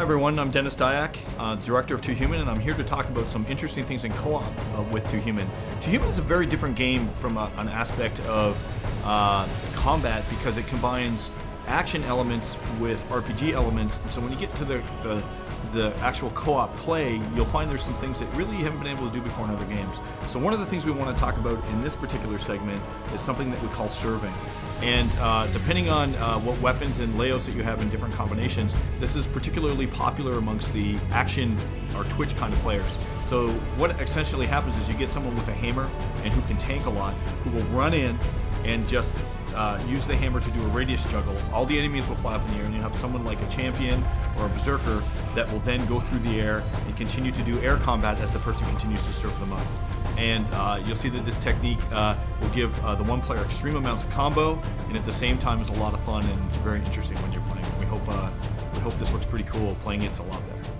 everyone, I'm Denis Dyack, uh, director of Too Human, and I'm here to talk about some interesting things in co-op uh, with Too Human. Too Human is a very different game from a, an aspect of uh, combat because it combines action elements with RPG elements. And so when you get to the, the the actual co-op play, you'll find there's some things that really you haven't been able to do before in other games. So one of the things we want to talk about in this particular segment is something that we call serving. And uh, depending on uh, what weapons and layouts that you have in different combinations, this is particularly popular amongst the action or Twitch kind of players. So what essentially happens is you get someone with a hammer and who can tank a lot, who will run in and just uh, use the hammer to do a radius juggle. All the enemies will fly up in the air, and you have someone like a champion or a berserker that will then go through the air and continue to do air combat as the person continues to serve them up. And uh, you'll see that this technique uh, will give uh, the one player extreme amounts of combo, and at the same time is a lot of fun, and it's very interesting when you're playing. We hope uh, we hope this looks pretty cool. Playing it's a lot better.